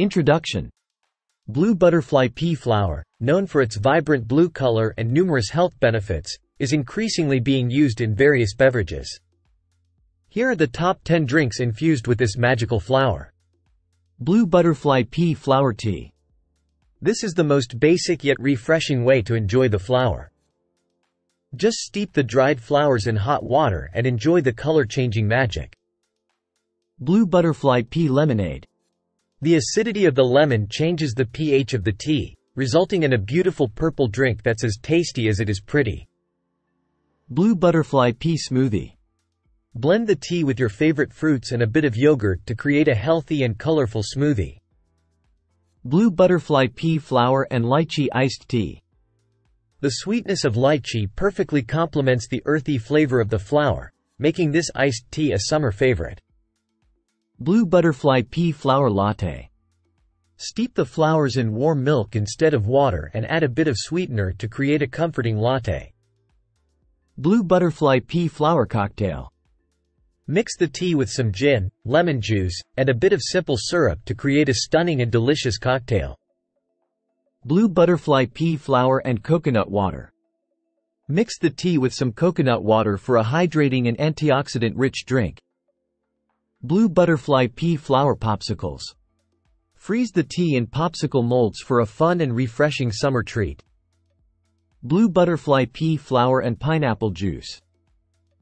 Introduction Blue butterfly pea flower, known for its vibrant blue color and numerous health benefits, is increasingly being used in various beverages. Here are the top 10 drinks infused with this magical flower. Blue butterfly pea flower tea. This is the most basic yet refreshing way to enjoy the flower. Just steep the dried flowers in hot water and enjoy the color-changing magic. Blue butterfly pea lemonade. The acidity of the lemon changes the pH of the tea, resulting in a beautiful purple drink that's as tasty as it is pretty. Blue butterfly pea smoothie. Blend the tea with your favorite fruits and a bit of yogurt to create a healthy and colorful smoothie. Blue butterfly pea flower and lychee iced tea. The sweetness of lychee perfectly complements the earthy flavor of the flower, making this iced tea a summer favorite. Blue butterfly pea flower latte. Steep the flowers in warm milk instead of water and add a bit of sweetener to create a comforting latte. Blue butterfly pea flower cocktail. Mix the tea with some gin, lemon juice, and a bit of simple syrup to create a stunning and delicious cocktail. Blue butterfly pea flower and coconut water. Mix the tea with some coconut water for a hydrating and antioxidant-rich drink. Blue butterfly pea flower popsicles. Freeze the tea in popsicle molds for a fun and refreshing summer treat. Blue butterfly pea flower and pineapple juice.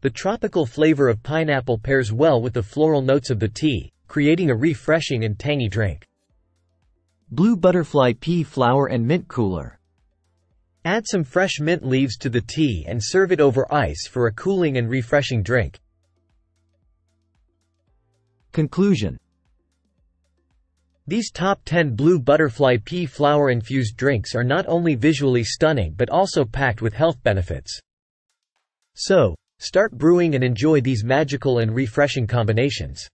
The tropical flavor of pineapple pairs well with the floral notes of the tea, creating a refreshing and tangy drink. Blue butterfly pea flower and mint cooler. Add some fresh mint leaves to the tea and serve it over ice for a cooling and refreshing drink. Conclusion These top 10 blue butterfly pea flower infused drinks are not only visually stunning but also packed with health benefits. So, start brewing and enjoy these magical and refreshing combinations.